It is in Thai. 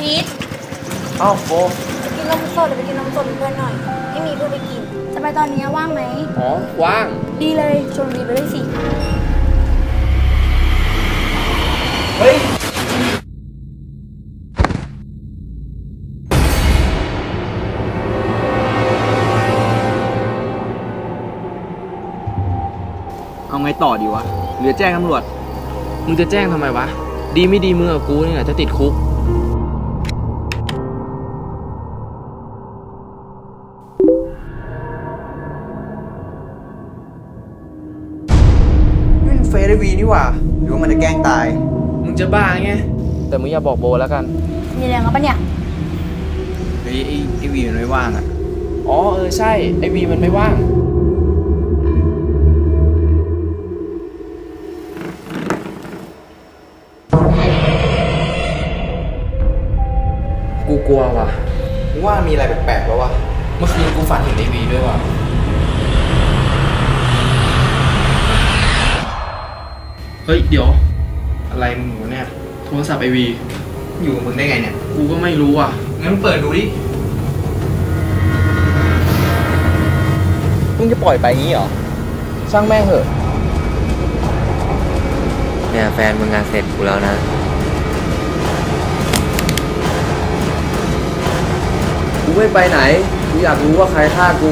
พีทอ้าวโบไปกินนมสดหรือไปกินนมสดกับเพื่อนหน่อย ไม่มีเพื่อนไปกิน จะไปตอนนี้ว่างไหม อ๋อ ว่าง ดีเลยชวนบีไปด้วยสิ เฮ้ย เอาไงต่อดีวะ หรือแจ้งตำรวจ มึงจะแจ้งทำไมวะ ดีไม่ดีมึงกับกูนี่แหละจะติดคุก ไอวีนี่หว่า หรือว่ามันจะแกล้งตาย มึงจะบ้าไง แต่มึงอย่าบอกโบแล้วกัน มีแรงครับปะเนี่ย เฮ้ยไอ้ไอวีมันไม่ว่างอะ อ๋อเออใช่ ไอวีมันไม่ว่าง กูกลัวว่ะมึงว่ามีอะไรแปลกๆแล้ววะ เมื่อคืนกูฝันเห็นไอวีด้วยว่ะ ฮ้ยเดี๋ยว อะไรมึงวะเนี่ย โทรศัพท์ไอวี อยู่กับมึงได้ไงเนี่ย กูก็ไม่รู้อะ งั้นมึงเปิดดูดิมึงจะปล่อยไปงี้เหรอ ช่างแม่งเหอะ เนี่ยแฟนมึงงานเสร็จกูแล้วนะ กูไม่ไปไหน กูอยากรู้ว่าใครฆ่ากู